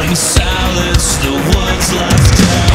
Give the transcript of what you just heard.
I'm silenced, the one's left out.